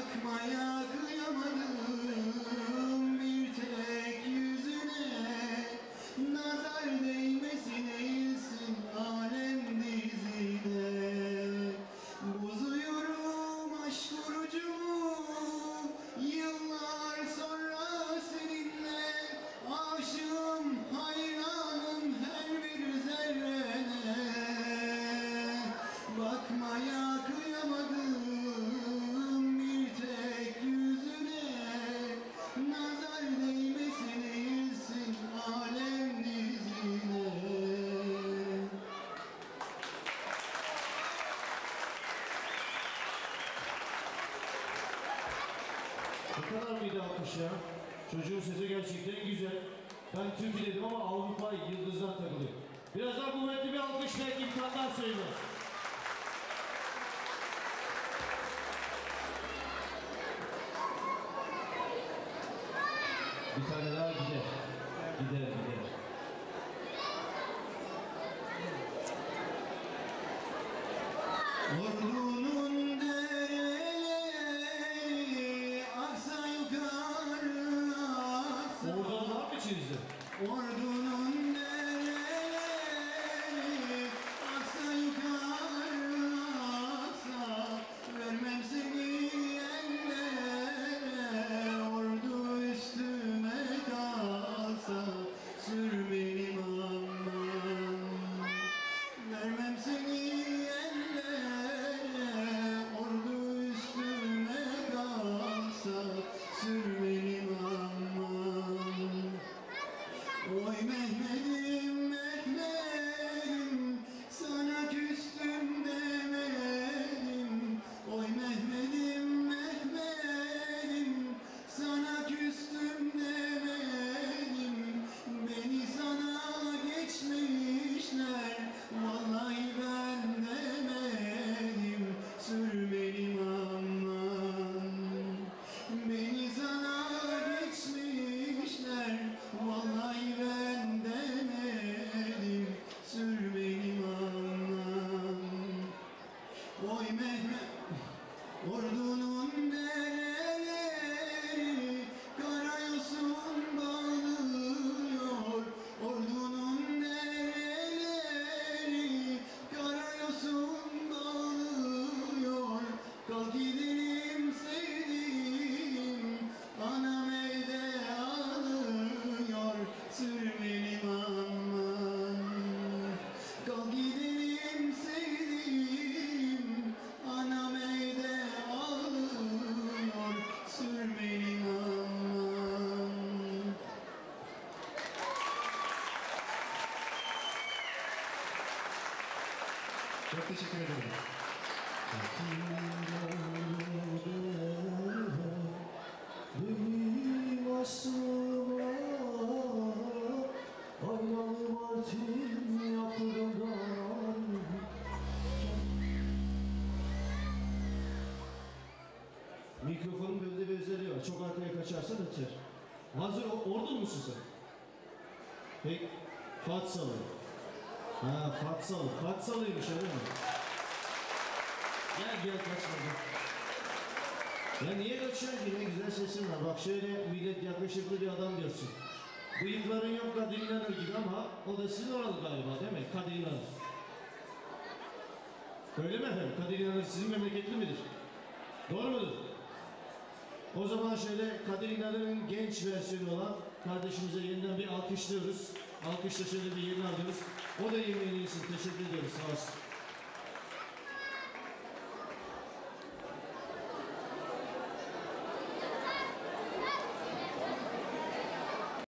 Bakmaya kıyamadım Bu kadar mıydı alkış ya? Çocuğun sesi gerçekten güzel. Ben Türk dedim ama Avrupa yıldızdan takılıyor. Biraz daha kuvvetli bir alkış belki imtihandan sayılır. Bir tane daha gider. Gider gider. Ordunun one. Çok teşekkür ederim. Benim Mikrofonun böyle bir özelliği var. Çok arkaya kaçarsan öter. Hazır o- ordun musun sen? Peki. Fatsalı. Ha Fatsalı. Fatsalıymış öyle mi? Gel gel kaçma gel. Ya niye kaçıyorsun ki? Ne güzel sesin var. Bak şöyle millet yakışıklı bir adam diyorsun. Bıyıkların yok Kadir İnanır gibi ama o da sizin oralı galiba değil mi? Kadir İnanır. Öyle mi efendim? Kadir İnanır sizin memleketli midir? Doğru mudur? O zaman şöyle Kadir İnanır'ın genç versiyonu olan kardeşimize yeniden bir alkışlıyoruz. Alkışla şöyle bir yerini alıyoruz. O da yemeğini yesin. Teşekkür ediyoruz. Sağ olsun.